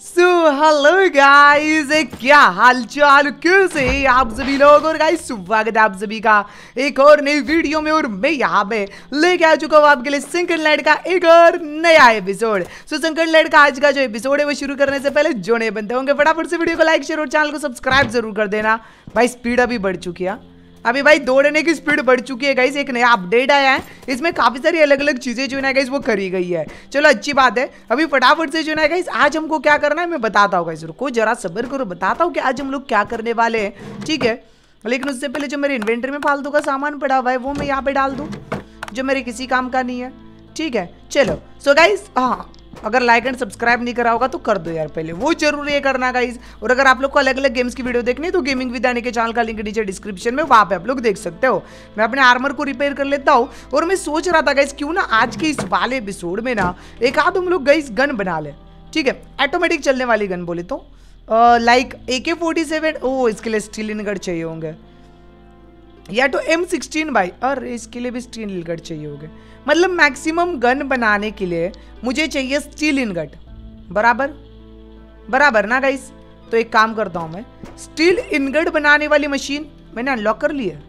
So hello guys क्या हालचाल? कैसे आप सभी लोग? और गाइस स्वागत है आप सभी का एक और नई वीडियो में, और मैं यहाँ पे लेके आ चुका हूँ आपके लिए सिंकर लाइट का एक और नया एपिसोड सो सिंकर लाइट का आज का जो एपिसोड है, वो शुरू करने से पहले जो नए बनते होंगे। फटाफट से वीडियो को लाइक शेयर और चैनल को सब्सक्राइब ज़रूर कर देना। भाई स्पीड अभी बढ़ चुकी है। अभी भाई दौड़ने की स्पीड बढ़ चुकी है गाइस एक नया अपडेट आया है। इसमें काफ़ी सारी अलग अलग चीज़ें जो है गाइस वो करी गई है। चलो, अच्छी बात है। अभी फटाफट से जो है गाइस आज हमको क्या करना है, मैं बताता हूँ गाइस रुको, जरा सबर करो, बताता हूँ कि आज हम लोग क्या करने वाले हैं, ठीक है? लेकिन उससे पहले जो मेरे इन्वेंटर में फालतू का सामान पड़ा हुआ है, वो मैं यहाँ पे डाल दूँ, जो मेरे किसी काम का नहीं है, ठीक है? चलो सो गाइस हाँ अगर लाइक एंड सब्सक्राइब नहीं करा होगा तो कर दो यार पहले। वो ज़रूरी है करना गाइज़ और अगर आप लोग को अलग अलग गेम्स की वीडियो देखनी है तो गेमिंग विदानी के चैनल का लिंक नीचे डिस्क्रिप्शन में, वहाँ पे आप लोग देख सकते हो। मैं अपने आर्मर को रिपेयर कर लेता हूँ, और मैं सोच रहा था गाइज़ क्यों ना आज के इस वाले एपिसोड में ना एक आध हम लोग गाइज़ गन बना ले। ठीक है? ऑटोमेटिक चलने वाली गन बोले तो। लाइक ए के फोर्टी सेवन ओ, इसके लिए स्टील इनगढ़ चाहिए होंगे। या तो एम सिक्सटीन बाई और इसके लिए भी स्टील इनगट चाहिए होगे। मतलब मैक्सिमम गन बनाने के लिए मुझे चाहिए स्टील इनगट। बराबर? बराबर ना गाइस तो एक काम करता हूँ मैं। स्टील इनगट बनाने वाली मशीन मैंने अनलॉक कर ली है।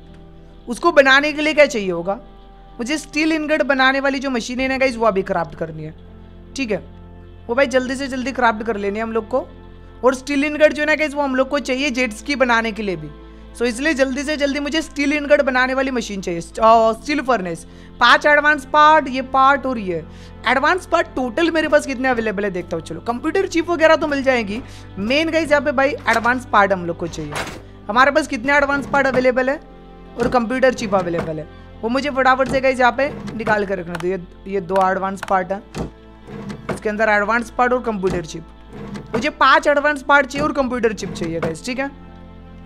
उसको बनाने के लिए क्या चाहिए होगा? मुझे स्टील इनगट बनाने वाली जो मशीन है ना गाइस वो अभी क्राफ्ट करनी है। ठीक है? वो भाई जल्दी से जल्दी क्राफ्ट कर लेनी है हम लोग को। और स्टील इनगट जो है ना गाइस वो हम लोग को चाहिए जेट्स की बनाने के लिए भी। सो इसलिए जल्दी से जल्दी मुझे स्टील इनगट बनाने वाली मशीन चाहिए। स्टील फर्नेस पाँच एडवांस पार्ट ये पार्ट और ये। एडवांस पार्ट टोटल मेरे पास कितने अवेलेबल है देखता हूँ। चलो कंप्यूटर चिप वगैरह तो मिल जाएगी। मेन गाइज़ यहाँ पे भाई एडवांस पार्ट हम लोग को चाहिए। हमारे पास कितने एडवांस पार्ट अवेलेबल है? और कंप्यूटर चिप अवेलेबल है। वो मुझे फटाफट से गाइज़ यहाँ पे निकाल कर रखना। दो ये ये दो एडवांस पार्ट है। इसके अंदर एडवांस पार्ट और कंप्यूटर चिप मुझे पाँच एडवांस पार्ट चाहिए और कंप्यूटर चिप चाहिए ठीक है?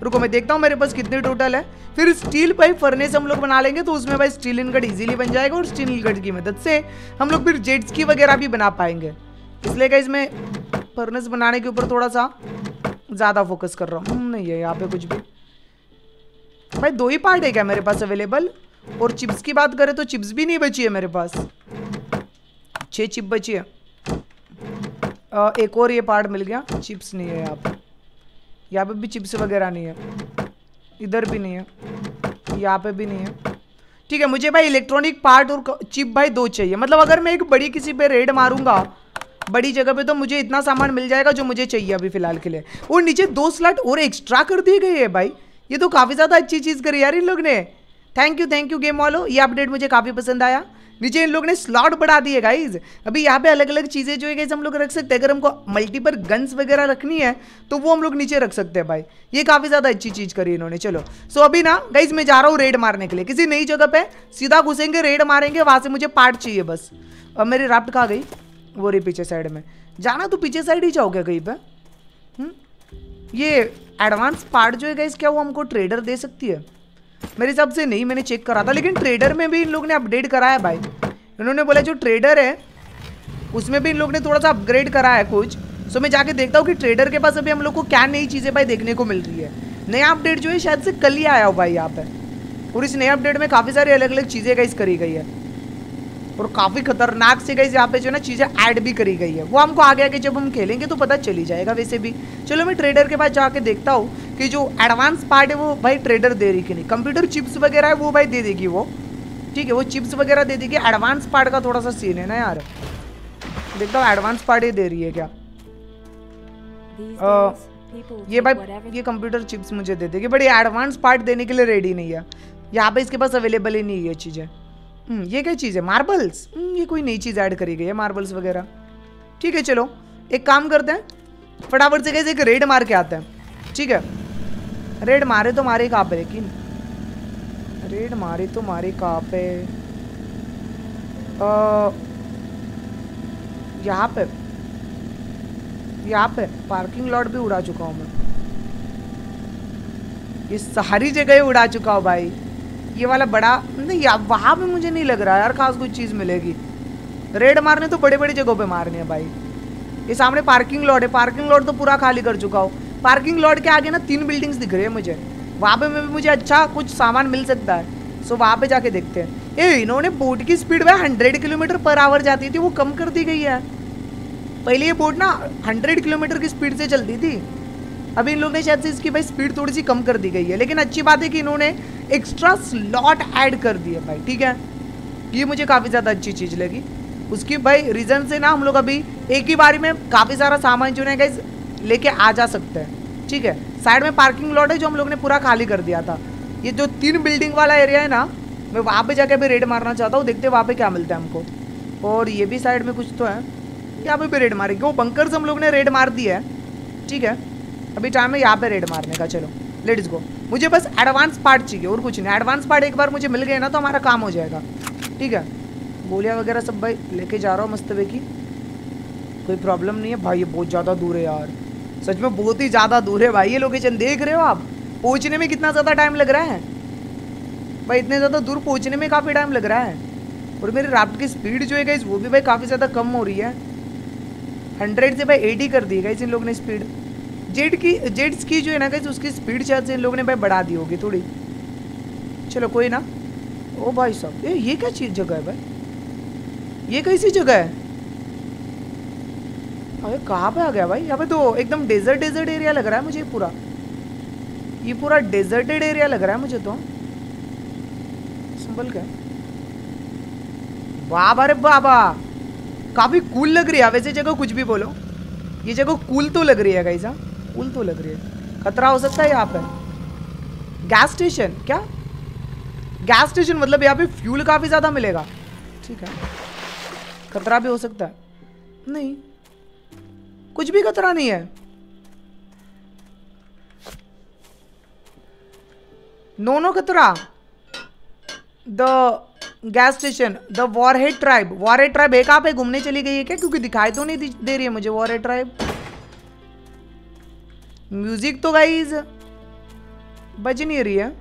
रुको, मैं देखता हूँ मेरे पास कितने टोटल है। फिर स्टील पाइप फर्नेस हम लोग बना लेंगे तो उसमें भाई स्टील इनगट इजीली बन जाएगा और स्टील इनगट की मदद से हम लोग फिर जेट्स की वगैरह भी बना पाएँगे। इसलिए क्या इसमें फर्नेस बनाने के ऊपर थोड़ा सा ज़्यादा फोकस कर रहा हूँ। नहीं है, यहाँ पे कुछ भी। भाई दो ही पार्ट है क्या मेरे पास अवेलेबल और चिप्स की बात करें तो चिप्स भी नहीं बची है मेरे पास। छः चिप बची है। एक और ये पार्ट मिल गया चिप्स नहीं है यहाँ पर यहाँ पे भी चिप्स वगैरह नहीं है। इधर भी नहीं है, यहाँ पे भी नहीं है। ठीक है, मुझे भाई इलेक्ट्रॉनिक पार्ट और चिप भाई दो चाहिए। मतलब अगर मैं एक बड़ी किसी पे रेड मारूँगा, बड़ी जगह पे तो मुझे इतना सामान मिल जाएगा जो मुझे चाहिए अभी फ़िलहाल के लिए। और नीचे दो स्लट और एक्स्ट्रा कर दिए गए हैं भाई। ये तो काफ़ी ज़्यादा अच्छी चीज़ करी यार इन लोग ने। Thank you thank you game वालों। ये अपडेट मुझे काफ़ी पसंद आया। नीचे इन लोग ने स्लॉट बढ़ा दिए गाइज़ अभी यहाँ पे अलग अलग चीज़ें जो है हम लोग रख सकते हैं। अगर हमको मल्टीपल गन्स वगैरह रखनी है तो वो हम लोग नीचे रख सकते हैं, भाई. ये काफ़ी ज़्यादा अच्छी चीज़ करी इन्होंने, चलो. सो अभी ना गाइज़ मैं जा रहा हूँ रेड मारने के लिए. किसी नई जगह पे सीधा घुसेंगे रेड मारेंगे, वहाँ से मुझे पार्ट चाहिए, बस. अब मेरी राफ्ट कहाँ गई? वो रही पीछे साइड में. जाना तो पीछे साइड ही जाओगे कहीं पे? ये एडवांस पार्ट जो है गाइज़ क्या वो हमको ट्रेडर दे सकती है? मेरे हिसाब से नहीं, मैंने चेक करा था, लेकिन ट्रेडर में भी इन लोग ने अपडेट करा है, भाई। इन्होंने बोला, जो ट्रेडर है, उसमें भी इन लोग ने थोड़ा सा अपग्रेड करा है कुछ। सो मैं जाके देखता हूँ कि ट्रेडर के पास अभी हम लोग को क्या नई चीज़ें भाई देखने को मिल रही है। नया अपडेट जो है, शायद से कल ही आया हो भाई यहाँ पे। और इस नए अपडेट में काफ़ी सारी अलग अलग चीज़ें गाइस करी गई है। और काफ़ी खतरनाक से गई यहाँ पे जो ना, चीज़ें ऐड भी करी गई है। वो हमको आगे आगे जब हम खेलेंगे तो पता चली जाएगा वैसे भी। चलो, मैं ट्रेडर के पास जाके देखता हूँ। कि जो एडवांस पार्ट है वो भाई ट्रेडर दे रही कि नहीं। कंप्यूटर चिप्स वगैरह है वो भाई दे देगी वो। ठीक है वो चिप्स वगैरह दे देगी। एडवांस पार्ट का थोड़ा सा सीन है ना यार। देखता हूँ एडवांस पार्ट ही दे रही है क्या। आ, ये भाई ये कंप्यूटर चिप्स मुझे दे देगी। बट ये एडवांस पार्ट देने के लिए रेडी नहीं है। यहाँ पे इसके पास अवेलेबल ही नहीं है ये चीज़ें। ये क्या चीज़ है? मार्बल्स ये कोई नई चीज़ ऐड करी गई है मार्बल्स वगैरह। ठीक है चलो एक काम करते हैं। फटाफट से कैसे एक रेड मार के आते हैं। ठीक है? रेड मारे तो मारे कहाँ पे लेकिन रेड मारे तो मारे कहाँ पे यहाँ पे यहाँ पे पार्किंग लॉट भी उड़ा चुका हूँ मैं। ये सारी जगह उड़ा चुका हूँ भाई। ये वाला बड़ा, नहीं यार वहाँ पे मुझे नहीं लग रहा यार खास कुछ चीज़ मिलेगी। रेड मारने तो बड़े बड़ी जगहों पे मारने हैं भाई। ये सामने पार्किंग लॉट है पार्किंग लॉट तो पूरा खाली कर चुका हूँ। पार्किंग लॉट के आगे ना तीन बिल्डिंग्स दिख रही है मुझे। वहाँ पे भी मुझे अच्छा कुछ सामान मिल सकता है। सो वहाँ पे जाके देखते हैं। ए, इन्होंने बोट की स्पीड में हंड्रेड किलोमीटर पर आवर जाती थी, वो कम कर दी गई है। पहले ये बोट ना हंड्रेड किलोमीटर की स्पीड से चलती थी। अभी इन लोग ने शायद से इसकी भाई स्पीड थोड़ी सी कम कर दी गई है। लेकिन अच्छी बात है कि इन्होंने एक्स्ट्रा स्लॉट ऐड कर दिया भाई, ठीक है? ये मुझे काफ़ी ज़्यादा अच्छी चीज़ लगी। उसकी भाई रीज़न से ना हम लोग अभी एक ही बारी में काफ़ी सारा सामान जो है। लेके आ जा सकते हैं। ठीक है? साइड में पार्किंग लॉट है जो हम लोग ने पूरा खाली कर दिया था। ये जो तीन बिल्डिंग वाला एरिया है ना, मैं वहाँ पे जाके अभी रेड मारना चाहता हूँ, देखते वहाँ पे क्या मिलता है हमको। और ये भी साइड में कुछ तो है। यहाँ पे भी रेड मारेंगे। वो बंकर हम लोग ने रेड मार दिया है। ठीक है? अभी टाइम है यहाँ पे रेड मारने का। चलो लेट्स गो मुझे बस एडवांस पार्ट चाहिए, और कुछ नहीं। एडवांस पार्ट एक बार मुझे मिल गए ना तो हमारा काम हो जाएगा। ठीक है? गोलियाँ वगैरह सब भाई लेके जा रहा हूँ मस्त की। कोई प्रॉब्लम नहीं है। भाई, ये बहुत ज़्यादा दूर है यार। सच में बहुत ही ज़्यादा दूर है भाई, ये लोकेशन देख रहे हो आप? पहुँचने में कितना ज़्यादा टाइम लग रहा है? भाई, इतने ज़्यादा दूर पहुँचने में काफ़ी टाइम लग रहा है। और मेरी राफ्ट की स्पीड जो है वो भी भाई काफ़ी ज़्यादा कम हो रही है। हंड्रेड से भाई एटी कर दी गई इन लोग ने स्पीड जेट की जेट्स की जो है ना गई उसकी स्पीड शायद इन लोगों ने भाई बढ़ा दी होगी थोड़ी। चलो, कोई ना। ओ भाई साहब, ये ये क्या चीज़ जगह है भाई? ये कैसी जगह है? अरे कहाँ पे आ गया भाई? यहाँ पे तो एकदम डेजर्ट डेजर्ट एरिया लग रहा है मुझे पूरा। ये पूरा डेजर्टेड एरिया लग रहा है मुझे तो। संभल के वाह अरे बाबा! काफ़ी कूल लग रही है। वैसे जगह कुछ भी बोलो। ये जगह कूल तो लग रही है गाइसा कूल तो लग रही है। खतरा हो सकता है यहाँ पे। गैस स्टेशन क्या? गैस स्टेशन मतलब यहाँ पे फ्यूल काफ़ी ज़्यादा मिलेगा। ठीक है। खतरा भी हो सकता है। नहीं। कुछ भी खतरा नहीं है। नो नो खतरा। The gas station the warhead tribe warhead tribe एक आप घूमने चली गई है क्या? क्योंकि दिखाई तो नहीं दे रही है मुझे वॉरहेड ट्राइब म्यूज़िक तो गाइज़ बज नहीं रही है।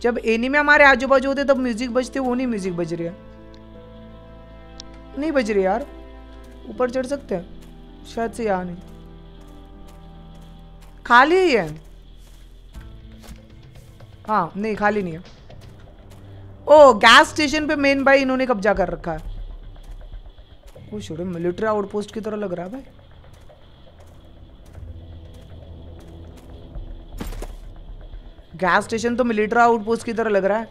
जब एनिमे हमारे आजू बाजू होते, तब म्यूज़िक बजते, वो नहीं म्यूज़िक बज रही है। नहीं बज रही यार। ऊपर चढ़ सकते हैं? शायद से यहाँ नहीं। खाली ही है। हाँ नहीं, खाली नहीं है। ओ गैस स्टेशन पे मेन भाई इन्होंने कब्जा कर रखा है। वो छोड़ो मिलिट्री आउटपोस्ट की तरह लग रहा है भाई। गैस स्टेशन तो मिलिट्री आउटपोस्ट की तरह लग रहा है।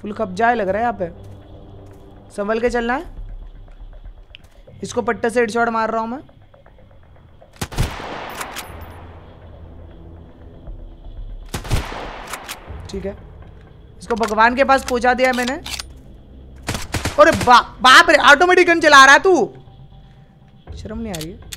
फुल कब्जा है लग रहा है यहाँ पे। संभल के चलना है? इसको पट्टे से हेडशॉट मार रहा हूँ मैं। ठीक है। इसको भगवान के पास पहुँचा दिया मैंने। अरे बा, बाप रे ऑटोमेटिक गन चला रहा तू। शर्म नहीं आ रही है।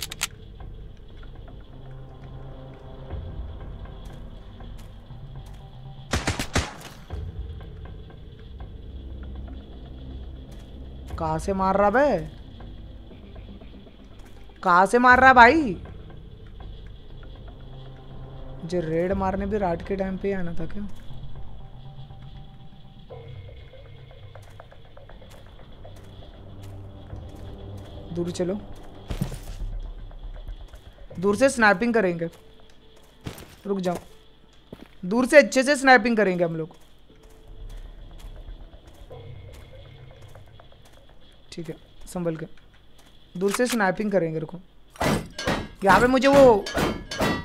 कहा से मार रहा भाई कहा से मार रहा है भाई? मुझे रेड मारने भी रात के टाइम पे आना था क्या? दूर चलो। दूर से स्नैपिंग करेंगे। रुक जाओ। दूर से अच्छे से स्नैपिंग करेंगे हम लोग। ठीक है, संभल के। दूर से स्नैपिंग करेंगे, रुको। यहाँ पे मुझे वो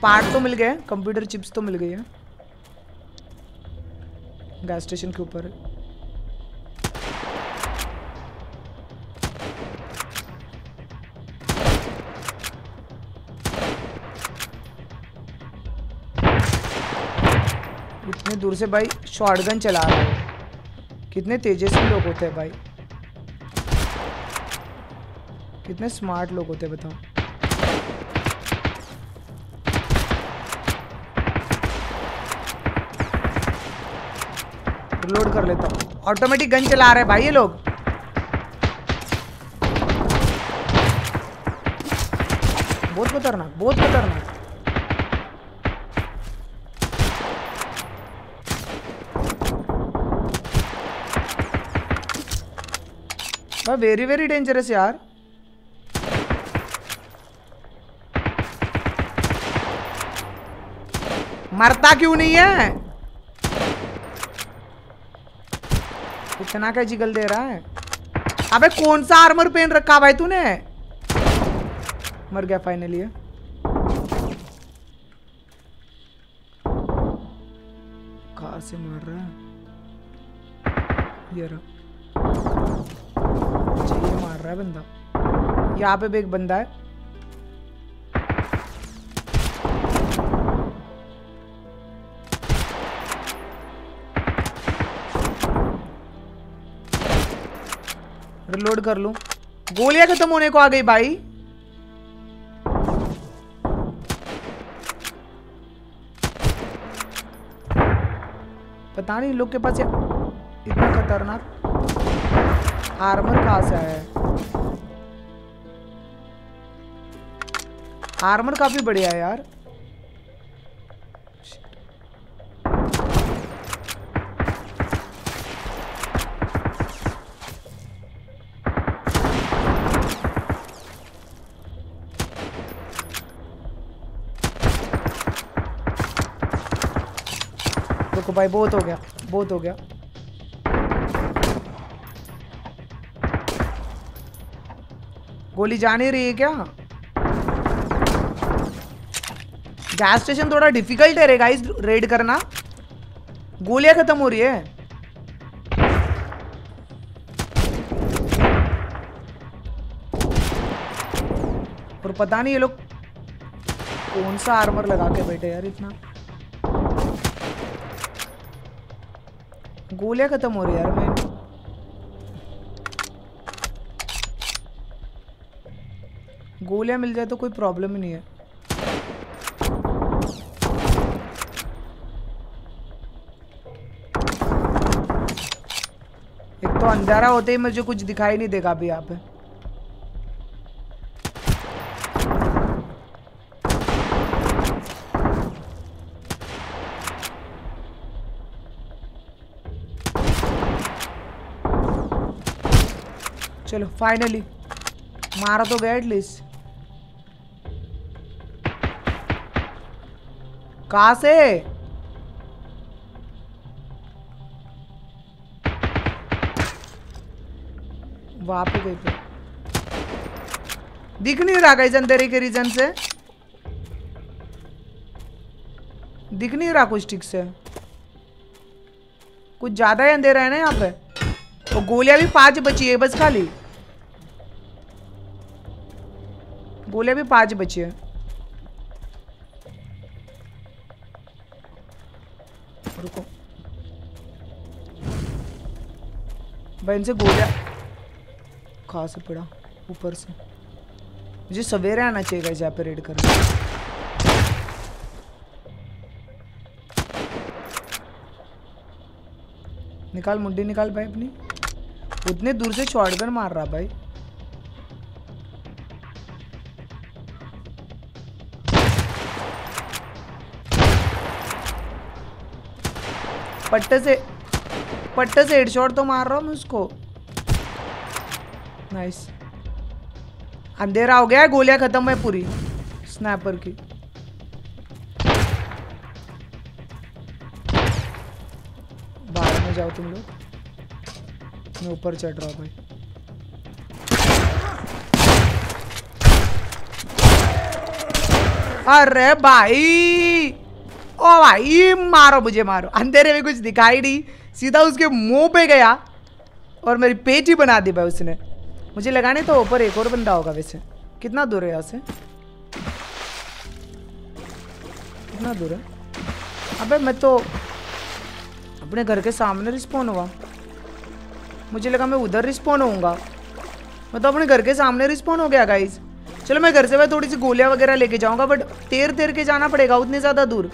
पार्ट तो मिल गए कंप्यूटर चिप्स तो मिल गई है। गैस स्टेशन के ऊपर। इतने दूर से भाई शॉटगन चला रहा है। कितने तेजस्वी लोग होते हैं भाई। कितने स्मार्ट लोग होते बताओ। लोड कर लेता हूँ। ऑटोमेटिक गन चला रहे भाई ये लोग। बहुत खतरनाक बहुत खतरनाक। वेरी वेरी डेंजरस यार। मरता क्यों नहीं है? इतना क्या जिगल दे रहा है? अबे कौन सा आर्मर पहन रखा भाई तूने? मर गया फाइनली कहा से मार रहा है। ये रहा। मार रहा है बंदा। यहाँ पे भी एक बंदा है। रिलोड कर लूँ। गोलियाँ खत्म होने को आ गई, भाई। पता नहीं लोग के पास इतना खतरनाक आर्मर कहाँ से आया है। आर्मर काफ़ी बढ़िया है यार। भाई, बहुत हो गया, बहुत हो गया। गोली जा नहीं रही है क्या? गैस स्टेशन थोड़ा डिफ़िकल्ट है रे गाइस रेड करना। गोलियाँ खत्म हो रही है। और पता नहीं ये लोग कौन सा आर्मर लगा के बैठे यार इतना। गोलियाँ खत्म हो रही यार मैं गोलियाँ मिल जाए तो कोई प्रॉब्लम ही नहीं है। एक तो अंधेरा होते ही मुझे कुछ दिखाई नहीं देगा अभी यहाँ पे। चलो फाइनली मारा तो गया एटलीस्ट कहा से? वहाँ पे गई पे. दिख नहीं रहा गाइस अंधेरे के रीजन से? दिख नहीं रहा कुछ ठीक से. कुछ ज़्यादा ही अंधेरा है ना यहाँ पे? तो गोलियाँ भी पाँच बची है, बस खाली. गोलियाँ भी पाँच है। रुको। भाई, इनसे गोलियाँ कहा से पड़ा, ऊपर से। मुझे सवेरे आना चाहिए यहाँ पे रेड करने। निकाल, मुंडी निकाल भाई अपनी। उतने दूर से शॉटगन मार रहा भाई। पट्टे से पट्टे से हेडशॉट तो मार रहा हूँ उसको। नाइस अंधेरा हो गया है, गोलियाँ खत्म है पूरी। स्नैपर की। बाहर में जाओ तुम लोग। मैं ऊपर चढ़ रहा हूँ भाई। अरे भाई! ओ भाई, मारो मुझे, मारो। अंधेरे में कुछ दिखाई नहीं। सीधा उसके मुँह पे गया और मेरी पेट बना दी भाई उसने। मुझे लगाने तो ऊपर एक और बंदा होगा वैसे। कितना दूर है यहाँ से? कितना दूर है? अबे, मैं तो अपने घर के सामने रिस्पॉन हुआ। मुझे लगा मैं उधर रिस्पॉन होऊँगा। मैं तो अपने घर के सामने रिस्पॉन हो गया गाइज़ चलो, मैं घर से मैं थोड़ी सी गोलियाँ वगैरह लेके जाऊँगा बट तेर तेर के जाना पड़ेगा, उतने ज़्यादा दूर।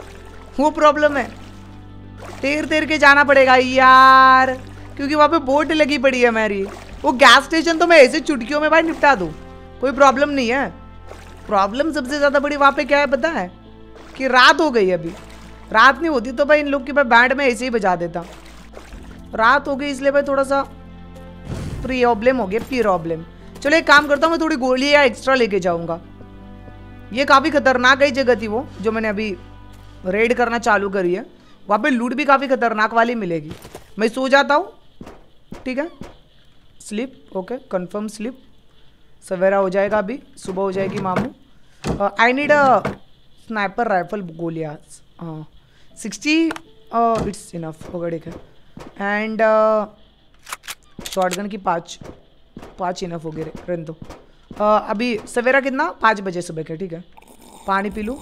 वो प्रॉब्लम है। तेर तेर के जाना पड़ेगा यार, क्योंकि वहाँ पे बोट लगी पड़ी है मेरी। वो गैस स्टेशन तो मैं ऐसे चुटकियों में भाई निपटा दूँ। कोई प्रॉब्लम नहीं है। प्रॉब्लम सबसे ज़्यादा बड़ी वहाँ पे क्या है पता है? कि रात हो गई अभी। रात नहीं होती तो भाई इन लोग की मैं बैंड में ऐसे ही बजा देता। रात हो गई इसलिए भाई थोड़ा सा प्रॉब्लम हो गया प्रॉब्लम चलो एक काम करता हूँ, मैं थोड़ी गोली या एक्स्ट्रा लेके जाऊँगा। ये काफ़ी खतरनाक है जगह थी वो, जो मैंने अभी रेड करना चालू करी है वहाँ पे लूट भी काफ़ी खतरनाक वाली मिलेगी। मैं सो जाता हूँ। ठीक है? स्लिप ओके कंफर्म स्लिप सवेरा हो जाएगा अभी सुबह हो जाएगी मामू। I need a sniper rifle गोलियाँ हाँ सिक्सटी इट्स इनफ ओके ठीक है। एंड शॉर्टगन की पाँच पाँच इनफ हो गए रन दो uh, अभी सवेरा कितना? पाँच बजे सुबह के ठीक है? पानी पी लूँ?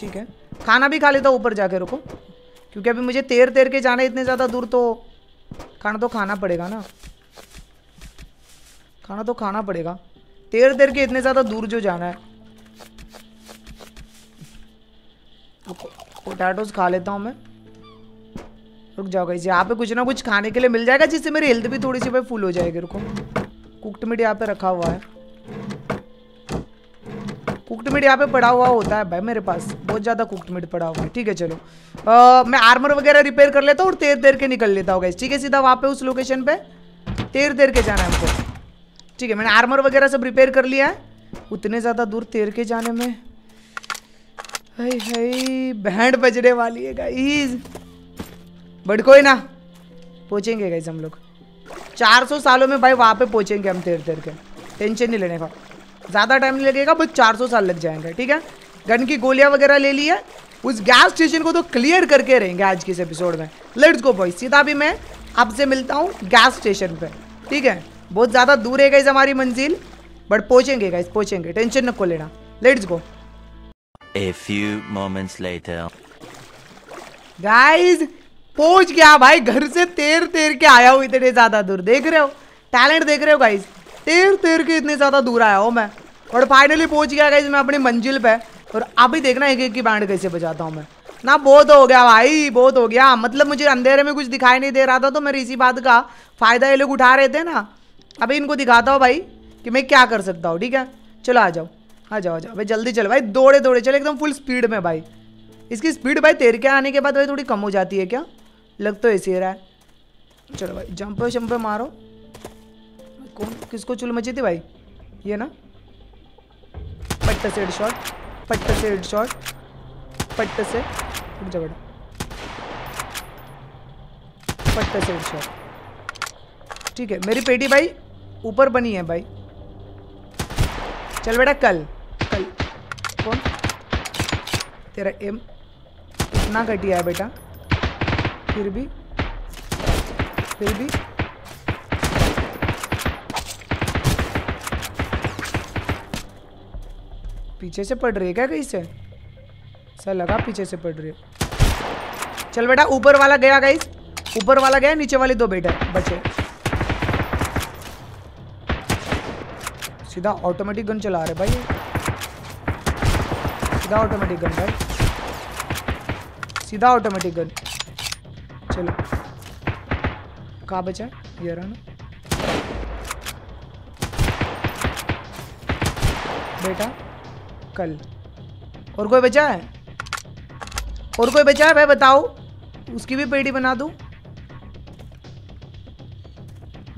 ठीक है? खाना भी खा लेता हूँ ऊपर जाके, रुको। क्योंकि अभी मुझे तेर तैर के जाना है इतने ज़्यादा दूर तो खाना तो खाना पड़ेगा ना। खाना तो खाना पड़ेगा। तेर तैर के इतने ज़्यादा दूर जो जाना है। पोटैटोज खा लेता हूँ मैं। रुक जाओ गाइस यहाँ पे कुछ ना कुछ खाने के लिए मिल जाएगा, जिससे मेरी हेल्थ भी थोड़ी सी भाई फुल हो जाएगी, रुको। कुकड मीट यहाँ पे रखा हुआ है। कुकड मीट यहाँ पे पड़ा हुआ होता है भाई मेरे पास। बहुत ज़्यादा कुकड मीट पड़ा हुआ है। ठीक है चलो। आ, मैं आर्मर वगैरह रिपेयर कर लेता हूँ और तेर तेर के निकल लेता हूँ ठीक है सीधा वहाँ पे उस लोकेशन पे? तेर तेर के जाना है हमको। ठीक है मैंने आर्मर वगैरह सब रिपेयर कर लिया है। उतने ज़्यादा दूर तेर के जाने में? हाय हाय बैंड बजने वाली है गाइस बट कोई ना पहुँचेंगे गाइस हम लोग। 400 सालों में भाई वहाँ पे पहुँचेंगे हम तेर तेर के। टेंशन नहीं लेने का। ज़्यादा टाइम नहीं लगेगा बस 400 साल लग जाएँगे ठीक है? गन की गोलियाँ वगैरह ले ली है। उस गैस स्टेशन को तो क्लियर करके रहेंगे आज के इस एपिसोड में। लेट्स गो बॉय सीधा भी मैं आपसे मिलता हूँ गैस स्टेशन पे ठीक है? बहुत ज़्यादा दूर है गाइज़ हमारी मंजिल बट पहुँचेंगे गाइज़ पहुँचेंगे। टेंशन नको लेना। Let's go A few moments later. Guys पहुँच गया भाई घर से तेर तेर के आया हूँ इतने ज़्यादा दूर। देख रहे हो? टैलेंट देख रहे हो गाइज़ तेर तेर के इतने ज़्यादा दूर आया हूँ मैं। और फाइनली पहुँच गया गाइज़ मैं अपनी मंजिल पे। और अभी देखना एक एक की बैंड कैसे बजाता हूँ मैं। ना, बहुत हो गया भाई, बहुत हो गया। मतलब मुझे अंधेरे में कुछ दिखाई नहीं दे रहा था तो मेरी इसी बात का फ़ायदा ये लोग उठा रहे थे ना। अभी इनको दिखाता हूँ भाई, कि मैं क्या कर सकता हूँ, ठीक है? चलो, आ जाओ। आ जाओ आ जाओ। भाई, जल्दी चलो। भाई दौड़े दौड़े चलो, एकदम फुल स्पीड में भाई। इसकी स्पीड भाई, तेर के आने के बाद भाई थोड़ी कम हो जाती है क्या? लग तो ऐसे रहा है। चलो भाई जंप शंप मारो। कौन किसको चुल मची थी भाई? ये ना? पट्ट से हेड शॉट पट्ट से हेड शॉट पट्ट से, रुक जा बेटा। पट्ट से हेड शॉट ठीक है, मेरी पेटी भाई ऊपर बनी है भाई। चल बेटा, कल। कल। कौन? तेरा एम इतना घटिया है बेटा। फिर भी फिर भी। पीछे से पड़ रही है क्या कहीं से? सर लगा पीछे से पड़ रही है। चल बेटा, ऊपर वाला गया गाइस ऊपर वाला गया, नीचे वाले दो बेटा, बचे। सीधा ऑटोमेटिक गन चला रहे भाई। सीधा ऑटोमेटिक गन भाई। सीधा ऑटोमेटिक गन चलो। कहा बचा? ये रहा ना। बेटा कल। और कोई बचा है? और कोई बचा है भाई बताओ। उसकी भी पेटी बना दूँ।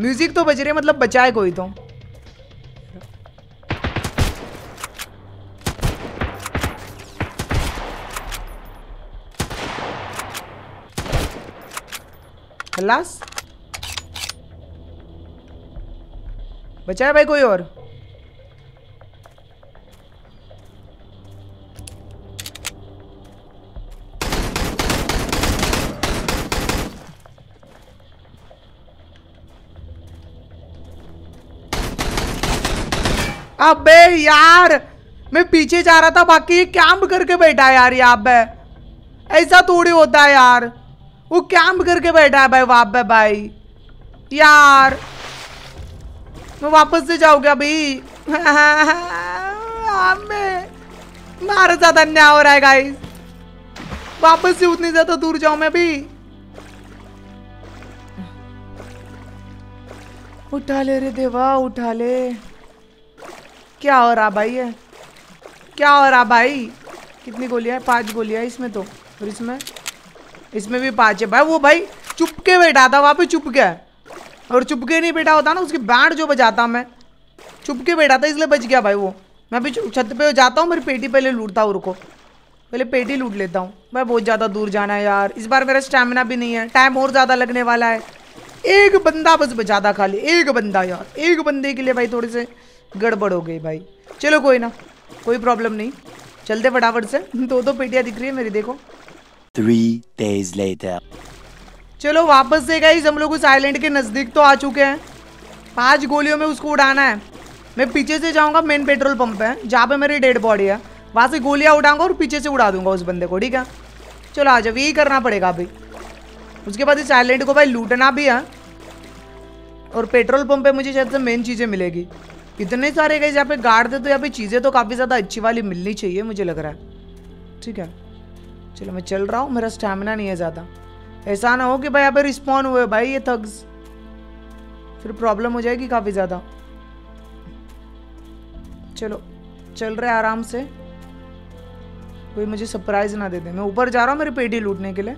म्यूज़िक तो बज रही है मतलब बचा है कोई तो। खल्लास बचा है भाई कोई और? अबे यार, मैं पीछे जा रहा था, बाकी कैंप करके बैठा है यार, यहाँ पे। ऐसा थोड़ी होता है यार। वो कैंप करके बैठा है भाई, वहाँ पे भाई। यार, मैं वापस से जाऊँगा अभी। मैं मारे ज़्यादा अन्याय हो रहा है गाइस वापस से उतनी ज़्यादा दूर जाऊँ मैं भी उठा ले रे देवा, उठा ले। क्या हो रहा भाई है क्या हो रहा भाई? कितनी गोलियाँ है? पाँच गोलियाँ है इसमें तो। और इसमें? इसमें भी पाँच है। भाई वो भाई चुप के बैठा था वहाँ पे चुप के और चुप के नहीं बैठा होता ना, उसकी बैंड जो बजाता मैं। चुप के बैठा था, इसलिए बच गया भाई वो। मैं भी छत पे जाता हूँ, मेरी पेटी पहले लूटता हूँ, रुको। पहले पेटी लूट लेता हूँ। भाई बहुत ज़्यादा दूर जाना है यार। इस बार मेरा स्टेमिना भी नहीं है। टाइम और ज़्यादा लगने वाला है। एक बंदा बस बचा था खाली। एक बंदा यार। एक बंदे के लिए भाई थोड़े से गड़बड़ हो गई भाई। चलो कोई ना कोई प्रॉब्लम नहीं। चलते फटाफट से। दो दो पेटियाँ दिख रही है मेरी देखो। Three days later. चलो वापस से गई हम लोग उस आइलैंड के नज़दीक तो आ चुके हैं। पाँच गोलियों में उसको उड़ाना है। मैं पीछे से जाऊँगा मेन पेट्रोल पंप है जहाँ पे मेरी डेड बॉडी है। वहाँ से गोलियाँ उड़ाऊँगा और पीछे से उड़ा दूँगा उस बंदे को ठीक है? चलो आ जाओ यही करना पड़ेगा अभी। उसके बाद इस आइलैंड को भाई लूटना भी है। और पेट्रोल पंप पे मुझे शायद से मेन चीज़ें मिलेगी। इतने सारे गए यहाँ पे गार्ड थे तो यहाँ पे चीज़ें तो काफ़ी ज़्यादा अच्छी वाली मिलनी चाहिए मुझे लग रहा है। ठीक है? चलो मैं चल रहा हूँ, मेरा स्टेमिना नहीं है ज़्यादा। ऐसा ना हो कि भाई यहाँ पे रिस्पॉन्ड हुए भाई ये थग्स फिर प्रॉब्लम हो जाएगी काफ़ी ज़्यादा। चलो, चल रहे आराम से। कोई मुझे सरप्राइज़ ना दे दे। मैं ऊपर जा रहा हूँ मेरी पेटी लूटने के लिए।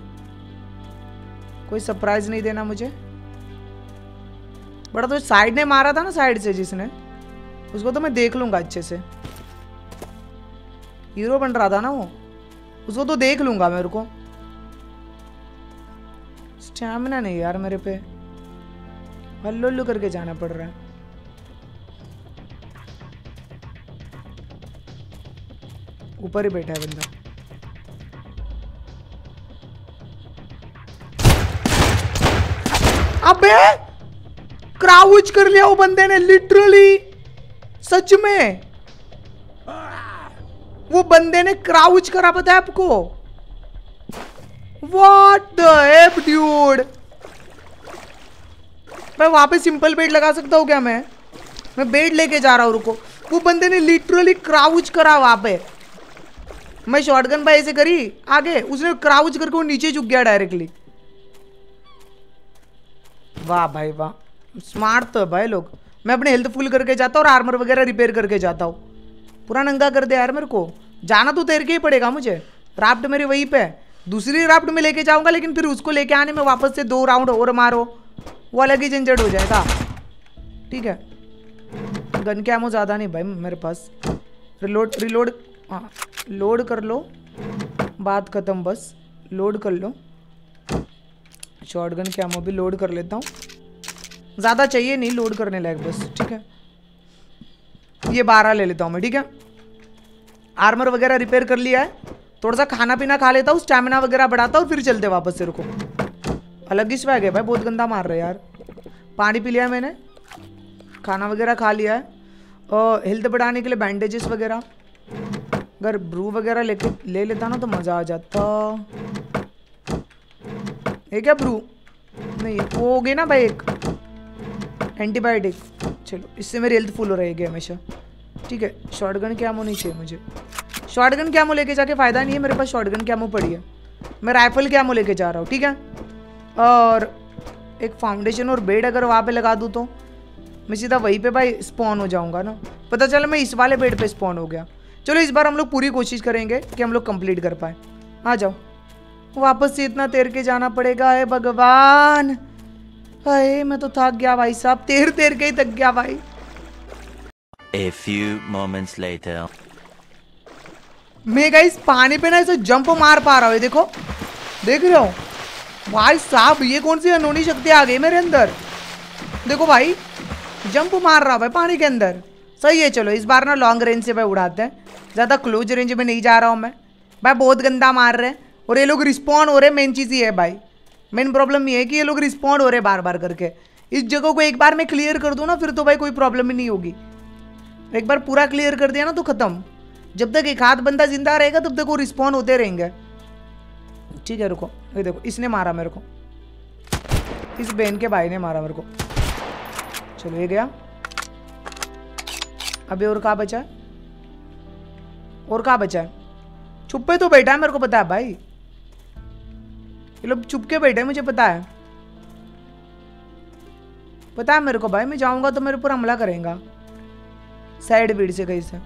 कोई सरप्राइज़ नहीं देना मुझे। बड़ा तो साइड ने मारा था ना साइड से जिसने। उसको तो मैं देख लूँगा अच्छे से। हीरो बन रहा था ना वो? उसको तो देख लूँगा मेरे को। स्टैमिना नहीं यार मेरे पे। हल्लो हल्लो करके जाना पड़ रहा है। ऊपर ही बैठा है बंदा। अबे! क्राउच कर लिया वो बंदे ने लिटरली सच में? वो बंदे ने क्राउच करा, पता है आपको? वॉट द ड्यूड मैं वहाँ पे सिंपल बेड लगा सकता हूँ क्या मैं? मैं बेड लेके जा रहा हूँ, रुको। वो बंदे ने लिटरली क्राउच करा वहाँ पे। मैं शॉटगन भाई ऐसे करी, आगे। उसने क्राउच करके वो नीचे झुक गया डायरेक्टली वाह भाई, वाह। स्मार्ट तो है भाई लोग। मैं अपने हेल्थ फुल करके जाता हूँ और आर्मर वगैरह रिपेयर करके जाता हूँ। पूरा नंगा कर दे यार मेरे को। जाना तो तैर के ही पड़ेगा मुझे। राफ्ट मेरी वहीं पे है। दूसरी राफ्ट में लेके जाऊँगा, लेकिन फिर उसको लेके आने में वापस से दो राउंड और मारो। वो अलग ही झंझट हो जाएगा। ठीक है। गन के एमो ज़्यादा नहीं भाई मेरे पास। रिलोड रिलोड हाँ लोड कर लो। बात ख़त्म बस। लोड कर लो। शॉर्ट गन के एमो भी लोड कर लेता हूँ। ज़्यादा चाहिए नहीं लोड करने लायक बस, ठीक है? ये बारह ले लेता हूँ मैं, ठीक है? आर्मर वगैरह रिपेयर कर लिया है। थोड़ा सा खाना पीना खा लेता हूँ स्टेमिना वगैरह बढ़ाता हूँ, फिर चलते वापस से, रुको। अलग ही स्वैग है भाई, बहुत गंदा मार रहे यार। पानी पी लिया है मैंने। खाना वगैरह खा लिया है। और हेल्थ बढ़ाने के लिए बैंडेजेस वगैरह। अगर ब्रू वगैरह लेके, ले लेता ना तो मज़ा आ जाता। ये क्या ब्रू नहीं वो हो गई ना भाई एक। एंटीबायोटिक चलो, इससे मेरी हेल्थ फुल हो रहेगी हमेशा। ठीक है शॉर्ट गन क्या नहीं चाहिए मुझे। शॉर्ट गन क्या लेके जाके फ़ायदा नहीं है, मेरे पास शॉर्ट गन क्या पड़ी है। मैं राइफल क्या लेके जा रहा हूँ, ठीक है? और एक फाउंडेशन और बेड अगर वहाँ पे लगा दूँ तो? मैं सीधा वहीं पे भाई स्पॉन हो जाऊँगा ना। पता चला मैं इस वाले बेड पे स्पॉन हो गया। चलो, इस बार हम लोग पूरी कोशिश करेंगे कि हम लोग कंप्लीट कर पाए। आ जाओ। वापस से इतना तैर के जाना पड़ेगा है भगवान! अरे मैं तो थक गया भाई साहब। तेर तेर के ही थक गया भाई। A few moments later. मैं गाइस पानी पे ना इसे जंप मार पा रहा हूँ देखो। देख रहे हो? भाई साहब ये कौन सी अनोनी शक्ति आ गई मेरे अंदर? देखो भाई जंप मार रहा भाई पानी के अंदर। सही है चलो इस बार ना लॉन्ग रेंज से भाई उड़ाते हैं। ज़्यादा क्लोज रेंज में नहीं जा रहा हूँ मैं। भाई बहुत गंदा मार रहे हैं। और ये लोग रिस्पॉन्ड हो रहे मेन चीज़ ये है भाई। मेन प्रॉब्लम ये है कि ये लोग रिस्पॉन्ड हो रहे बार बार करके। इस जगह को एक बार मैं क्लियर कर दूँ ना, फिर तो भाई कोई प्रॉब्लम ही नहीं होगी। एक बार पूरा क्लियर कर दिया ना तो खत्म। जब तक एक हाथ बंदा ज़िंदा रहेगा, तब तक वो रिस्पॉन्ड होते रहेंगे। ठीक है, रुको। ये देखो, इसने मारा मेरे को। इस बहन के भाई ने मारा मेरे को। चलो, ये गया। अभी और कहा बचा? है और कहा बचा? है छुपे तो बैठा है मेरे को, पता है भाई। ये लोग चुप के बैठे मुझे पता है। पता है मेरे को भाई, मैं जाऊँगा तो मेरे ऊपर हमला करेगा। साइड बीड से कहीं से।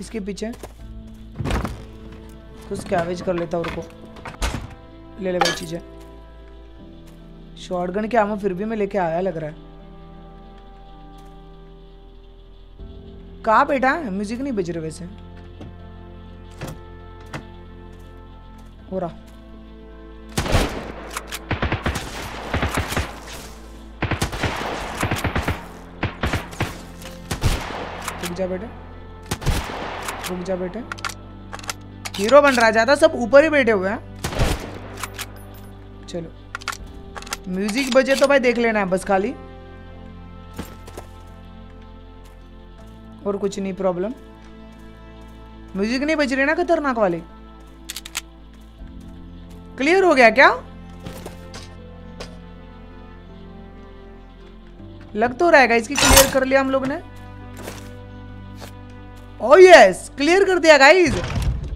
इसके पीछे। कुछ कैवेज कर लेता और को ले ले भाई चीज़ें। शॉटगन के आमो फिर भी मैं लेके आया, लग रहा है। कहा बेटा है? म्यूज़िक नहीं बज रहे वैसे। हो रहा। रुक जा बेटे। रुक जा बेटे। हीरो बन रहा है ज़्यादा, सब ऊपर ही बैठे हुए हैं। चलो। म्यूज़िक बजे तो भाई देख लेना है बस खाली। और कुछ नहीं, प्रॉब्लम। म्यूज़िक नहीं बज रही ना खतरनाक वाली। क्लियर हो गया क्या? लग तो रहेगा इसकी क्लियर कर लिया हम लोग ने। ओ यस क्लियर कर दिया गाइज़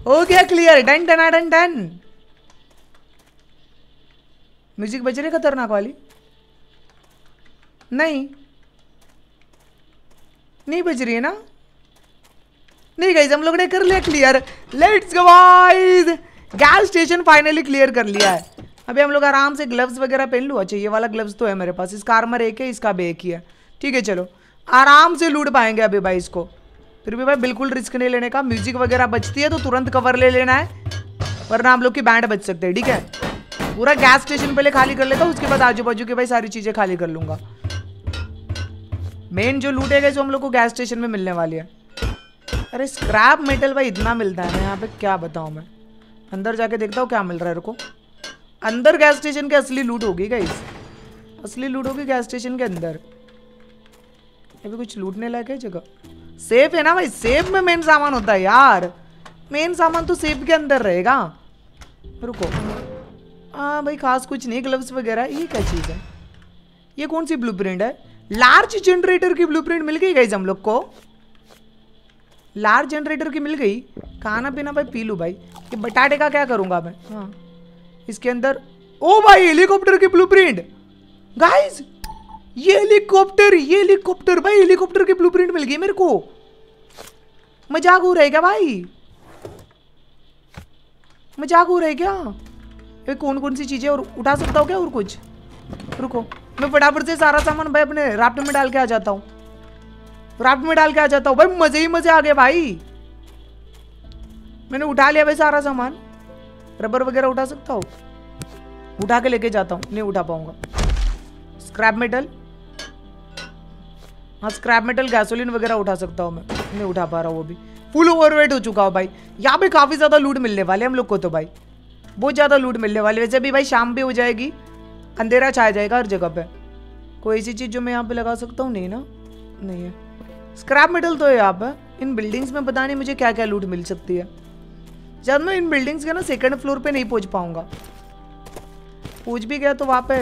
हो गया clear done done done done music बज रही खतरनाक वाली? नहीं. नहीं बज रही है ना? नहीं गाइज़ हम लोग ने कर लिया clear let's go guys gas station finally clear कर लिया है. अभी हम लोग आराम से ग्लव्स वगैरह पहन लो. अच्छा ये वाला ग्लव्स तो है मेरे पास. इसका आर्मर एक है, इसका भी एक ही है. ठीक है, चलो. आराम से लूट पाएँगे अभी भाई इसको. फिर भी भाई बिल्कुल रिस्क नहीं लेने का। म्यूज़िक वगैरह बचती है तो तुरंत कवर ले लेना है। वरना हम लोग की बैंड बच सकते हैं, ठीक है? पूरा गैस स्टेशन पहले खाली कर लेता उसके बाद आजू बाजू की भाई सारी चीज़ें खाली कर लूँगा। मेन जो लूट है जो हम लोग को गैस स्टेशन में मिलने वाली है। अरे स्क्रैप मेटल भाई इतना मिलता है मैं यहाँ पे, क्या बताऊँ मैं? अंदर जाके देखता हूँ क्या मिल रहा है, रुको। अंदर गैस स्टेशन के असली लूट होगी गाइस असली लूट होगी गैस स्टेशन के अंदर। अभी कुछ लूटने लायक है जगह? सेफ़ है ना भाई? सेफ़ में मेन सामान होता है यार। मेन सामान तो सेफ़ के अंदर रहेगा। रुको। हाँ भाई खास कुछ नहीं ग्लव्स वगैरह ये क्या चीज़ है? ये कौन सी ब्लूप्रिंट है? लार्ज जनरेटर की ब्लूप्रिंट मिल गई गई हम लोग को। लार्ज जनरेटर की मिल गई। खाना पीना भाई पी लू भाई। ये बटाटे का क्या करूँगा मैं? हाँ। इसके अंदर ओ भाई हेलीकॉप्टर की ब्लूप्रिंट गाइस ये हेलीकॉप्टर ये हेलीकॉप्टर भाई हेलीकॉप्टर की ब्लूप्रिंट मिल गई मेरे को। मज़ाक हो रहा क्या भाई? मज़ाक हो रहा है क्या? कौन कौन सी चीज़ें और उठा सकता हूँ क्या और कुछ? रुको, मैं फटाफट से सारा सामान भाई अपने राफ्ट में डाल के आ जाता हूँ। राफ्ट में डाल के आ जाता हूँ। भाई मज़े ही मज़े आ गए भाई। मैंने उठा लिया भाई सारा सामान। रबर वगैरह उठा सकता हूँ? उठा के लेके जाता हूँ। नहीं उठा पाऊँगा। स्क्रैप मेटल हाँ स्क्रैप मेटल गैसोलीन वगैरह उठा सकता हूँ मैं। नहीं उठा पा रहा हूँ वो भी। फुल ओवरवेट हो चुका हो भाई। यहाँ पे काफ़ी ज़्यादा लूट मिलने वाले हम लोग को तो भाई। बहुत ज़्यादा लूट मिलने वाले वैसे भी भाई शाम भी हो जाएगी। अंधेरा छाया जाएगा हर जगह पे। कोई ऐसी चीज़ जो मैं यहाँ पे लगा सकता हूँ? नहीं ना। नहीं है। स्क्रैप मेटल तो है यहाँ पे। इन बिल्डिंग्स में पता नहीं मुझे क्या क्या लूट मिल सकती है। जब मैं इन बिल्डिंग्स के ना सेकेंड फ्लोर पे नहीं पहुँच पाऊँगा। पहुँच भी गया तो वहाँ पे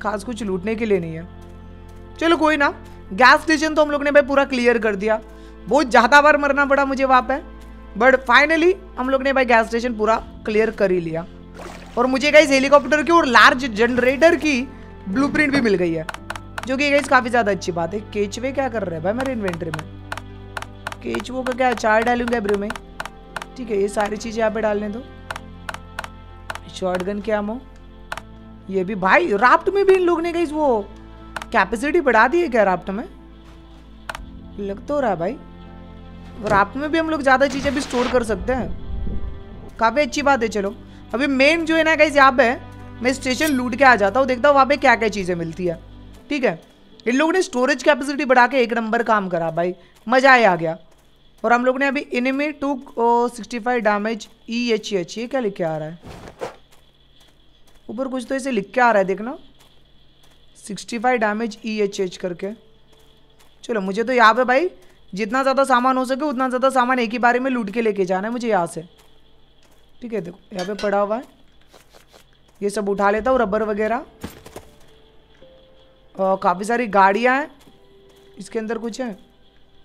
खास कुछ लूटने के लिए नहीं है। चलो कोई ना गैस स्टेशन तो हम लोग ने भाई पूरा क्लियर कर दिया। बहुत ज़्यादा बार मरना पड़ा मुझे वहाँ पे बट फाइनली हम लोग ने भाई गैस स्टेशन पूरा क्लियर कर ही लिया। और मुझे गई हेलीकॉप्टर की और लार्ज जनरेटर की ब्लूप्रिंट भी मिल गई है, जो कि गई काफ़ी ज़्यादा अच्छी बात है। केचवे क्या कर रहे हैं भाई मेरे इन्वेंट्री में? केचवो का क्या चार डालूँगा ब्रू में? ठीक है, ये सारी चीज़ें यहाँ पे डालने दो। शॉर्ट गन क्या मो ये भी भाई राफ्ट में भी इन लोग ने गई वो कैपेसिटी बढ़ा दी है क्या राफ्ट में? लग तो रहा है भाई। राफ्ट में भी हम लोग ज़्यादा चीज़ें भी स्टोर कर सकते हैं। काफ़ी अच्छी बात है, चलो। अभी मेन जो है ना गाइज़ यहाँ पे मैं स्टेशन लूट के आ जाता हूँ, देखता हूँ वहाँ पे क्या क्या चीज़ें मिलती है। ठीक है? इन लोगों ने स्टोरेज कैपेसिटी बढ़ा के एक नंबर काम करा, भाई। मज़ा ही आ गया। और हम लोग ने अभी enemy two sixty five damage E H एच ये क्या लिख के आ रहा है? ऊपर कुछ तो ऐसे लिख के आ रहा है, देखना। Sixty five damage E H H करके। चलो, मुझे तो यहाँ पे भाई, जितना ज़्यादा सामान हो सके, उतना ज़्यादा सामान एक ही बारे में लूट के लेके जाना है, मुझे यहाँ से ठीक है, देखो, यहाँ पे पड़ा हुआ है। ये सब उठा लेता हूँ, रबर वगैरह। और काफ़ी सारी गाड़ियाँ हैं। इसके अंदर कुछ है?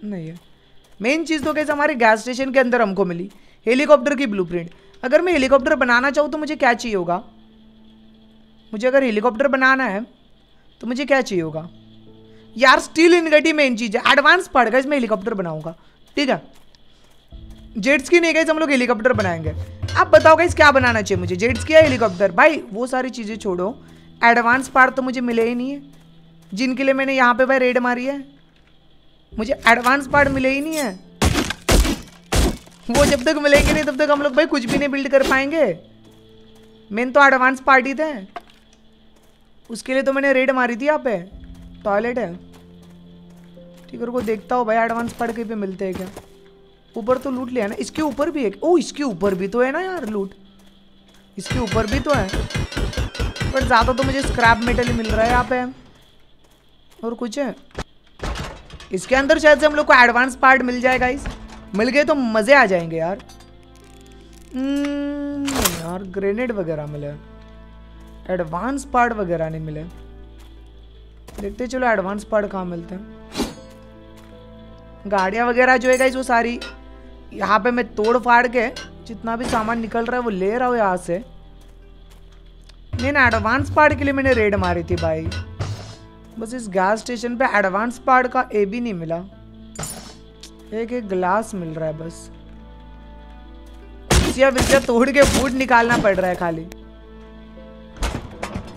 नहीं है। मेन चीज़ तो कैसे हमारे गैस स्टेशन के अंदर हमको मिली। हेलीकॉप्टर की ब्लूप्रिंट अगर मैं हेलीकॉप्टर बनाना चाहूँ तो मुझे क्या चाहिए होगा? मुझे अगर हेलीकॉप्टर बनाना है तो मुझे क्या चाहिए होगा? यार स्टील इनगटी मेन चीज़ है। एडवांस पड़ गया, इसमें हेलीकॉप्टर बनाऊँगा। ठीक है? जेट्स की नहीं गई हम लोग हेलीकॉप्टर बनाएँगे। आप बताओ गाइस क्या बनाना चाहिए मुझे? जेट्स की या हेलीकॉप्टर भाई, वो सारी चीज़ें छोड़ो। एडवांस पार्ट तो मुझे मिले ही नहीं है। जिनके लिए मैंने यहाँ पे भाई रेड मारी है। मुझे एडवांस पार्ट मिले ही नहीं है। वो जब तक मिलेंगे नहीं, तब तक हम लोग भाई कुछ भी नहीं बिल्ड कर पाएँगे। मेन तो एडवांस पार्टी थे। उसके लिए तो मैंने रेड मारी थी यहाँ पे। टॉयलेट है। ठीक है रुको देखता हूँ भाई एडवांस पढ़ के पे मिलते हैं क्या? ऊपर तो लूट लिया ना इसके ऊपर भी है ओ इसके ऊपर भी तो है ना यार लूट इसके ऊपर भी तो है। बट ज़्यादा तो मुझे स्क्रैप मेटल ही मिल रहा है यहाँ पे। और कुछ है? इसके अंदर शायद से हम लोग को एडवांस पार्ट मिल जाएगा इस मिल गए तो मज़े आ जाएँगे यार। हम्म, यार ग्रेनेड वगैरह मिले। एडवांस पार्ट वगैरह नहीं मिले। देखते चलो एडवांस पार्ट कहाँ मिलते हैं। गाड़ियाँ वगैरह जो है वो सारी यहाँ पे मैं तोड़ फाड़ के जितना भी सामान निकल रहा है वो ले रहा हूँ यहाँ से। नहीं ना एडवांस पार्ट के लिए मैंने रेड मारी थी भाई। बस इस गैस स्टेशन पे एडवांस पार्ट का ए भी नहीं मिला। एक एक ग्लास मिल रहा है बस। विर्सियाँ तोड़ के फ़ूड निकालना पड़ रहा है खाली।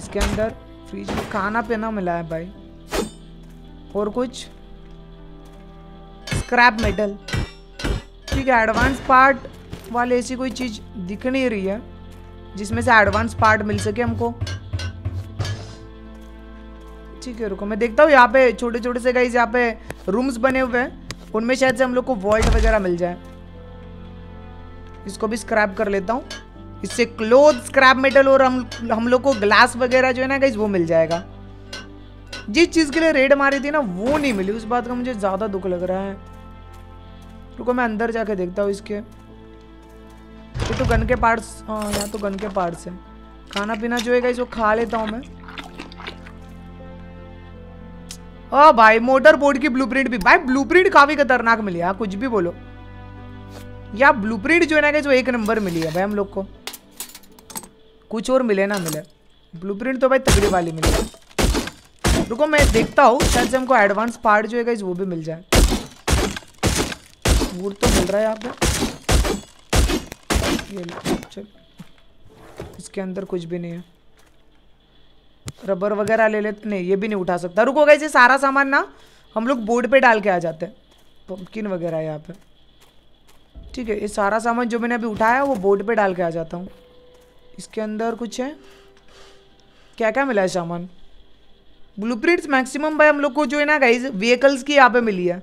इसके अंदर फ्रिज में खाना पीना मिला है भाई। और कुछ स्क्रैप मेटल ठीक है एडवांस पार्ट वाले ऐसी कोई चीज़ दिख नहीं रही है, जिसमें से एडवांस पार्ट मिल सके हमको। ठीक है, रुको, मैं देखता हूँ यहाँ पे छोटे छोटे से गाइस यहाँ पे रूम्स बने हुए हैं, उनमें शायद से हम लोग को वॉल्ट वगैरह मिल जाए। इसको भी स्क्रैप कर लेता हूँ। इससे क्लोथ स्क्रैप मेटल और हम हम लोग को ग्लास वगैरह जो है ना गाइस वो मिल जाएगा। जिस चीज़ के लिए रेड मारी थी ना वो नहीं मिली। उस बात का मुझे ज़्यादा दुख लग रहा है। रुको मैं अंदर जाके देखता हूँ इसके। ये तो गन के पार्ट्स हाँ यहाँ तो गन के पार्ट्स हैं। खाना पीना जो है वो खा लेता हूँ मैं। ओ भाई मोटर बोर्ड की ब्लूप्रिंट भी। भाई ब्लूप्रिंट काफ़ी खतरनाक मिली हाँ, कुछ भी बोलो। या ब्लूप्रिंट जो है ना जो एक नंबर मिली है भाई हम लोग को। कुछ और मिले ना मिले। ब्लूप्रिंट तो भाई तगड़ी वाली मिले। रुको, मैं देखता हूँ, शायद से हमको एडवांस पार्ट जो है वो भी मिल जाए। वुड तो मिल रहा है यहाँ पे। ये चल। इसके अंदर कुछ भी नहीं है। रबर वगैरह ले लेते नहीं, ये भी नहीं उठा सकता। रुको गई ये सारा सामान ना हम लोग बोर्ड पे डाल के आ जाते हैं। पम्पकिन वगैरह यहाँ पे। ठीक है, ये सारा सामान जो मैंने अभी उठाया वो बोर्ड पे डाल के आ जाता हूँ। इसके अंदर कुछ है? क्या क्या मिला है सामान? ब्लूप्रिंट्स मैक्सिमम भाई हम लोग को जो है ना गाइज़ व्हीकल्स की यहाँ पे मिली है।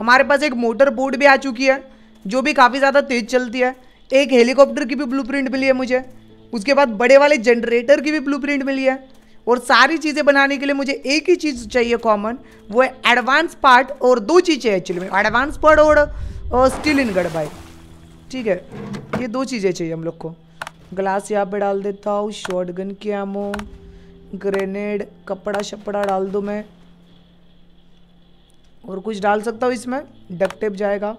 हमारे पास एक मोटर बोट भी आ चुकी है, जो भी काफ़ी ज़्यादा तेज चलती है। एक हेलीकॉप्टर की भी ब्लूप्रिंट मिली है मुझे। उसके बाद बड़े वाले जनरेटर की भी ब्लूप्रिंट मिली है। और सारी चीज़ें बनाने के लिए मुझे एक ही चीज़ चाहिए कॉमन वो है एडवांस पार्ट और दो चीज़ें एक्चुअली में। एडवांस पार्ट और स्टील इन गढ़ भाई। ठीक है, ये दो चीज़ें चाहिए हम लोग को। ग्लास यहाँ पे डाल देता हूँ शॉर्ट गन की आमो ग्रेनेड कपड़ा शपड़ा डाल दूँ मैं। और कुछ डाल सकता हूँ इसमें डकटेप जाएगा,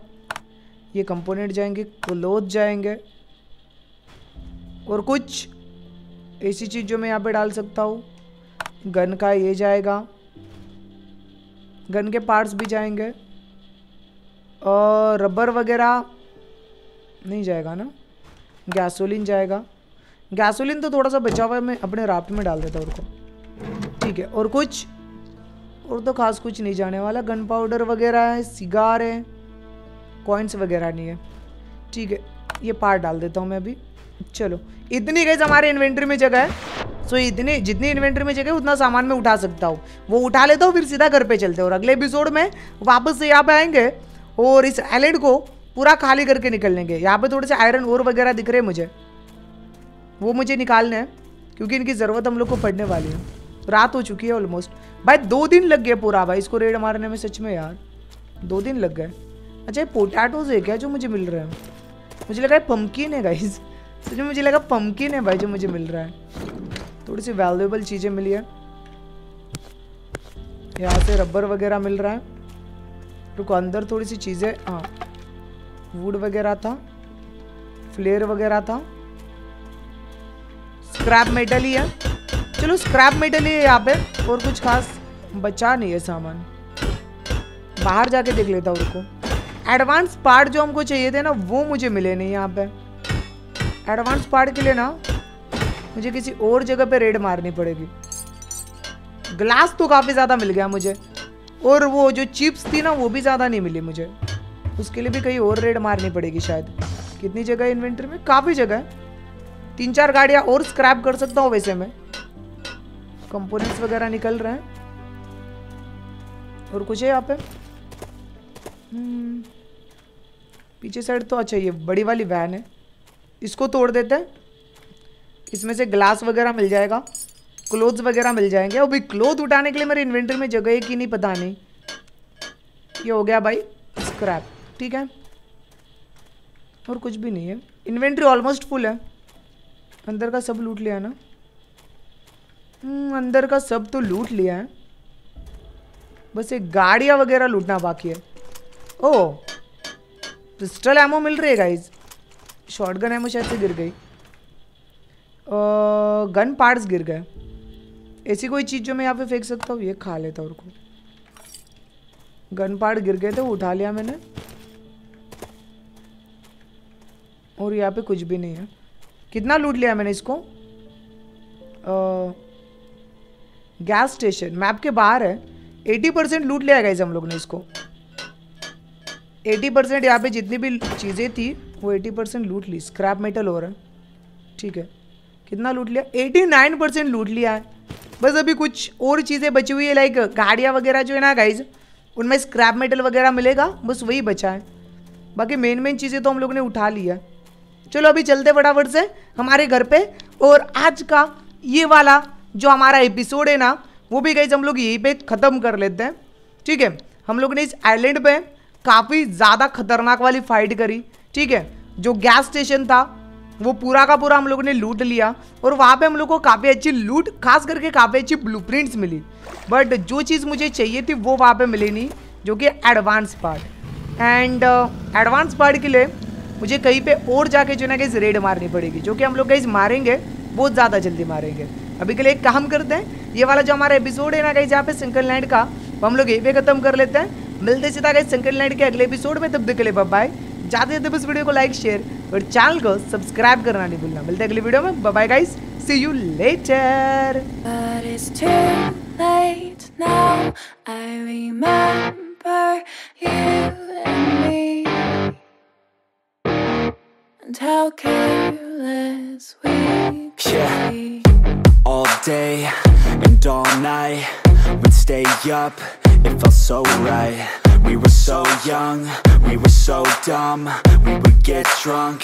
ये कंपोनेंट जाएँगे क्लोथ जाएँगे। और कुछ ऐसी चीज़ जो मैं यहाँ पे डाल सकता हूँ गन का ये जाएगा गन के पार्ट्स भी जाएँगे। और रबर वगैरह नहीं जाएगा ना? गैसोलीन जाएगा। गैसोलीन तो थोड़ा सा बचा हुआ है मैं अपने राफ्ट में डाल देता हूँ उसको ठीक है और कुछ और तो खास कुछ नहीं जाने वाला। गन पाउडर वगैरह है सिगार है कॉइन्स वगैरह नहीं है। ठीक है ये पार्ट डाल देता हूँ मैं अभी। चलो इतनी गई हमारे इन्वेंट्री में जगह है। सो so, इतनी जितनी इन्वेंट्री में जगह उतना सामान मैं उठा सकता हूँ। वो उठा लेता हूँ फिर सीधा घर पे चलते हैं। और अगले एपिसोड में वापस से यहाँ पे आएँगे और इस आइलैंड को पूरा खाली करके निकल लेंगे। यहाँ पे थोड़े से आयरन और वगैरह दिख रहे हैं मुझे। वो मुझे निकालने हैं, क्योंकि इनकी ज़रूरत हम लोग को पड़ने वाली है। रात हो चुकी है ऑलमोस्ट भाई, दो दिन लग गए पूरा, भाई, इसको रेड मारने में सच में यार। दो दिन लग गए। अच्छा ये पोटैटोज है क्या जो मुझे मिल रहे हैं? मुझे लगा पम्पकिन है गाइज़ सच में मुझे लगा पम्पकिन है भाई जो मुझे मिल रहा है। थोड़ी सी वैल्यूएबल चीज़ें मिली है। यहाँ से रबर वगैरह मिल रहा है। रुको, अंदर थोड़ी सी चीज़ें हाँ। वुड वगैरह था फ्लेयर वगैरह था। स्क्रैप मेटल ही है। चलो स्क्रैप मेटल ही है यहाँ पे, और कुछ खास बचा नहीं है सामान। बाहर जाके देख लेता उसको एडवांस पार्ट जो हमको चाहिए थे ना, वो मुझे मिले नहीं यहाँ पे। एडवांस पार्ट के लिए ना, मुझे किसी और जगह पे रेड मारनी पड़ेगी। ग्लास तो काफ़ी ज़्यादा मिल गया मुझे। और वो जो चिप्स थी ना, वो भी ज़्यादा नहीं मिली मुझे। उसके लिए भी कहीं और रेड मारनी पड़ेगी शायद। कितनी जगह है इन्वेंट्री में? काफ़ी जगह है। तीन चार गाड़ियाँ और स्क्रैप कर सकता हूँ वैसे मैं। कंपोनेंट्स वगैरह निकल रहे हैं। और कुछ है यहाँ पे? हम्म, पीछे साइड तो अच्छा ये बड़ी वाली वैन है। इसको तोड़ देते हैं। इसमें से ग्लास वगैरह मिल जाएगा। क्लोथ्स वगैरह मिल जाएँगे। भाई क्लोथ उठाने के लिए मेरे इन्वेंटरी में जगह है कि नहीं पता नहीं। ये हो गया भाई स्क्रैप ठीक है? और कुछ भी नहीं है। इन्वेंट्री ऑलमोस्ट फुल है। अंदर का सब लूट लिया ना? हम्म, अंदर का सब तो लूट लिया है। बस एक गाड़ियाँ वगैरह लूटना बाकी है। ओ पिस्टल एमो मिल रही है गाइज़ शॉटगन एमो शायद से गिर गई। गन पार्ट्स गिर गए। ऐसी कोई चीज़ जो मैं यहाँ पे फेंक सकता हूँ? ये खा लेता हूँ को गन पार्ट गिर गए थे वो उठा लिया मैंने। और यहाँ पे कुछ भी नहीं है। कितना लूट लिया मैंने इसको? गैस स्टेशन मैप के बाहर है। एटी परसेंट लूट लिया गाइज़ हम लोग ने इसको। एटी परसेंट यहाँ पे जितनी भी चीज़ें थी, वो एटी परसेंट लूट ली। स्क्रैप मेटल हो रहा है। ठीक है। कितना लूट लिया? एटी नाइन परसेंट लूट लिया है। बस अभी कुछ और चीज़ें बची हुई है लाइक गाड़ियाँ वगैरह जो है ना गाइज़ उनमें स्क्रैप मेटल वगैरह मिलेगा, बस वही बचा है। बाकी मेन मेन चीज़ें तो हम लोग ने उठा लिया चलो अभी चलते फटाफट से हमारे घर पे। और आज का ये वाला जो हमारा एपिसोड है ना, वो भी गई हम लोग यहीं पे ख़त्म कर लेते हैं। ठीक है? हम लोग ने इस आइलैंड पे काफ़ी ज़्यादा खतरनाक वाली फाइट करी। ठीक है? जो गैस स्टेशन था, वो पूरा का पूरा हम लोगों ने लूट लिया। और वहाँ पे हम लोग को काफ़ी अच्छी लूट खास करके काफ़ी अच्छी ब्लूप्रिंट्स मिली। बट जो चीज़ मुझे चाहिए थी, वो वहाँ पे मिली नहीं, जो कि advance part and advance part के लिए मुझे कहीं पे और जाके जो ना कि रेड मारनी पड़ेगी। जो कि हम लोग गाइज़ मारेंगे, बहुत ज़्यादा जल्दी मारेंगे। अभी के लिए एक काम करते हैं, ये वाला जो हमारा एपिसोड है ना कहीं जहाँ पे सिंकल लैंड का, वो हम लोग यहीं पे खत्म कर लेते हैं। मिलते सीधा गए सिंकल लैंड के अगले एपिसोड में, तब तक के लिए बाय जाते जाते बस वीडियो को लाइक शेयर और चैनल को सब्सक्राइब करना नहीं भूलना। मिलते अगले वीडियो में। Bye guys see you later But it's too late now. I remember you and me. And how careless we Yeah. be. all day and all night. We'd stay up, it felt so right. We were so young, we were so dumb. We would get drunk